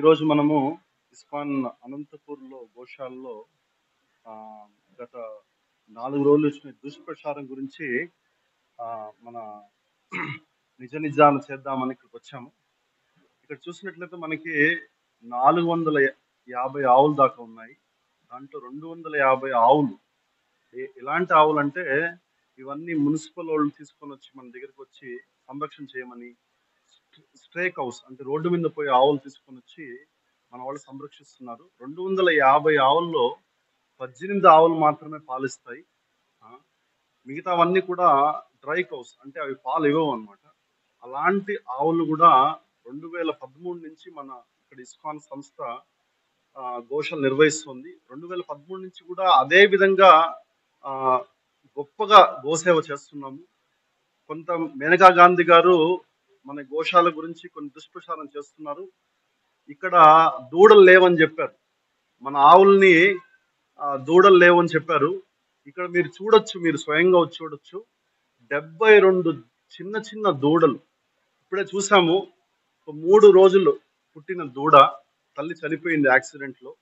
ఈరోజు మనము ఇస్కాన్ అనంతపూర్లో గోషాల్లో గత నాలుగు రోజులు వచ్చిన దుష్ప్రచారం గురించి మన నిజ నిజాలు చేద్దామని ఇక్కడికి వచ్చాము. ఇక్కడ చూసినట్లయితే మనకి నాలుగు వందల యాభై ఆవులు దాకా ఉన్నాయి. దాంట్లో రెండు వందల యాభై ఆవులు. ఏ- ఎలాంటి ఆవులు అంటే ఇవన్నీ మున్సిపల్ వాళ్ళు తీసుకొని వచ్చి మన దగ్గరికి వచ్చి సంరక్షణ చేయమని స్ట్రే కౌస్ అంటే రోడ్డు మీద పోయి ఆవులు తీసుకొని వచ్చి మన వాళ్ళు సంరక్షిస్తున్నారు. రెండు వందల యాభై ఆవుల్లో పద్దెనిమిది ఆవులు మాత్రమే పాలిస్తాయి. మిగతావన్నీ కూడా డ్రై కౌస్ అంటే అవి పాలు ఇవ్వవు అనమాట అలాంటి ఆవులు కూడా రెండు వేల పదమూడు నుంచి మన ఇక్కడ ఇస్కాన్ సంస్థ ఘోషలు నిర్వహిస్తుంది. రెండు వేల పదమూడు నుంచి కూడా అదే విధంగా గొప్పగా గోసేవ చేస్తున్నాము. కొంత మేనకా గాంధీ గారు మన గోశాల గురించి కొన్ని దుష్ప్రచారం చేస్తున్నారు. ఇక్కడ దూడలు లేవని చెప్పారు. మన ఆవుల్ని దూడలు లేవని చెప్పారు. ఇక్కడ మీరు చూడొచ్చు మీరు స్వయంగా వచ్చి చూడొచ్చు. డెబ్బై రెండు చిన్న చిన్న దూడలు. ఇప్పుడే చూసాము ఒక మూడు రోజులు పుట్టిన దూడ తల్లి చనిపోయింది యాక్సిడెంట్లో.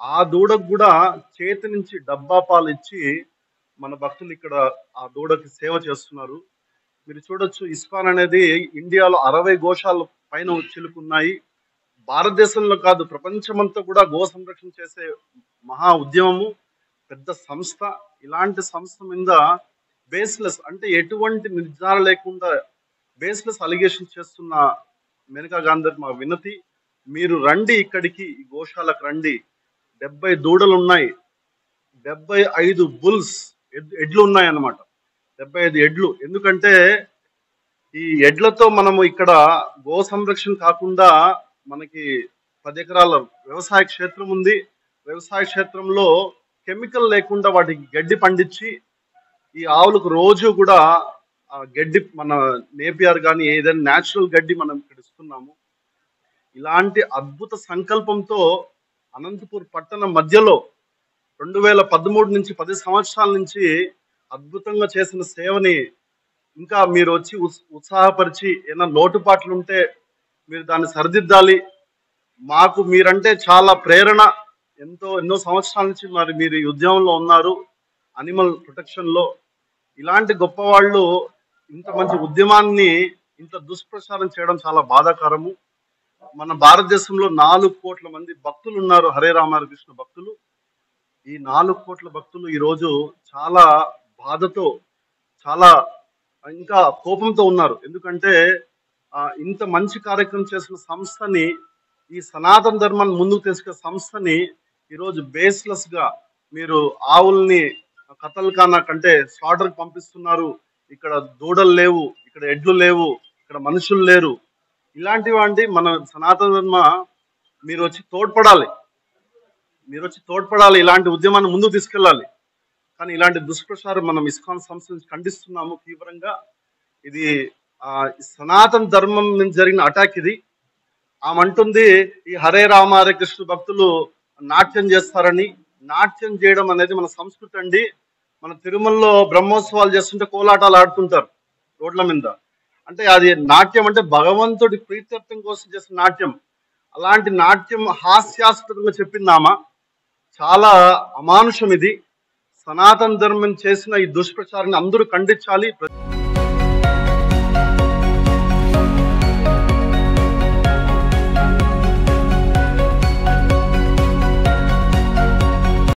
ఆ దూడకు కూడా చేతి నుంచి డబ్బా పాలు ఇచ్చి మన భక్తులు ఇక్కడ ఆ దూడకి సేవ చేస్తున్నారు. మీరు చూడొచ్చు ఇస్కాన్ అనేది ఇండియాలో అరవై గోశాల పైన చిలుకున్నాయి. భారతదేశంలో కాదు ప్రపంచమంతా కూడా గో సంరక్షణ చేసే మహా ఉద్యమము. పెద్ద సంస్థ. ఇలాంటి సంస్థ మీద బేస్లెస్ అంటే ఎటువంటి నిర్ధారణ లేకుండా బేస్లెస్ అలిగేషన్ చేస్తున్న మేనకా గాంధీ మా వినతి. మీరు రండి ఇక్కడికి ఈ గోశాలకు రండి. డెబ్బై దూడలు ఉన్నాయి డెబ్బై ఐదు బుల్స్ ఎడ్లు ఉన్నాయి అన్నమాట డెబ్బై ఐదు ఎడ్లు. ఎందుకంటే ఈ ఎడ్లతో మనము ఇక్కడ గో సంరక్షణ కాకుండా మనకి పది ఎకరాల వ్యవసాయ క్షేత్రం ఉంది. వ్యవసాయ క్షేత్రంలో కెమికల్ లేకుండా వాటికి గడ్డి పండించి ఈ ఆవులకు రోజు కూడా ఆ గడ్డి మన నేపిఆర్ కానీ ఏదైనా న్యాచురల్ గడ్డి మనం ఇక్కడ ఇస్తున్నాము. ఇలాంటి అద్భుత సంకల్పంతో అనంతపూర్ పట్టణం మధ్యలో రెండు వేల పదమూడు నుంచి పది సంవత్సరాల నుంచి అద్భుతంగా చేసిన సేవని ఇంకా మీరు వచ్చి ఉత్సాహపరిచి ఏమైనా లోటుపాట్లు ఉంటే మీరు దాన్ని సరిదిద్దాలి. మాకు మీరంటే చాలా ప్రేరణ. ఎంతో ఎన్నో సంవత్సరాల నుంచి మరి మీరు ఈ ఉద్యమంలో ఉన్నారు. అనిమల్ ప్రొటెక్షన్లో. ఇలాంటి గొప్ప వాళ్ళు ఇంత మంచి ఉద్యమాన్ని ఇంత దుష్ప్రచారం చేయడం చాలా బాధాకరము. మన భారతదేశంలో నాలుగు కోట్ల మంది భక్తులు ఉన్నారు. హరే రామకృష్ణ భక్తులు. ఈ నాలుగు కోట్ల భక్తులు ఈరోజు చాలా బాధతో చాలా ఇంకా కోపంతో ఉన్నారు. ఎందుకంటే ఇంత మంచి కార్యక్రమం చేసిన సంస్థని ఈ సనాతన ధర్మాన్ని ముందుకు తీసుకునే సంస్థని ఈరోజు బేస్లెస్గా మీరు ఆవుల్ని కతల్ఖానా కంటే స్లాటర్కి పంపిస్తున్నారు. ఇక్కడ దూడలు లేవు ఇక్కడ ఎడ్లు లేవు ఇక్కడ మనుషులు లేరు. ఇలాంటివి మన సనాతన ధర్మ మీరు వచ్చి తోడ్పడాలి. మీరు వచ్చి తోడ్పడాలి ఇలాంటి ఉద్యమాన్ని ముందుకు తీసుకెళ్ళాలి. కానీ ఇలాంటి దుష్ప్రచారం మనం ఇస్కాన్ సంస్థ ఖండిస్తున్నాము తీవ్రంగా. ఇది ఆ, సనాతన ధర్మం నుంచి జరిగిన అటాక్ ఇది. ఆమె అంటుంది ఈ హరే రామ హరే కృష్ణ భక్తులు నాట్యం చేస్తారని. నాట్యం చేయడం అనేది మన సంస్కృతి అండి. మన తిరుమలలో బ్రహ్మోత్సవాలు చేస్తుంటే కోలాటాలు ఆడుతుంటారు రోడ్ల మీద. అంటే అది నాట్యం అంటే భగవంతుడి ప్రీత్యర్థం కోసం చేసిన నాట్యం. అలాంటి నాట్యం హాస్యాస్పదంగా చెప్పిందామా చాలా అమానుషం ఇది. సనాతన ధర్మం చేసిన ఈ దుష్ప్రచారాన్ని అందరూ ఖండించాలి.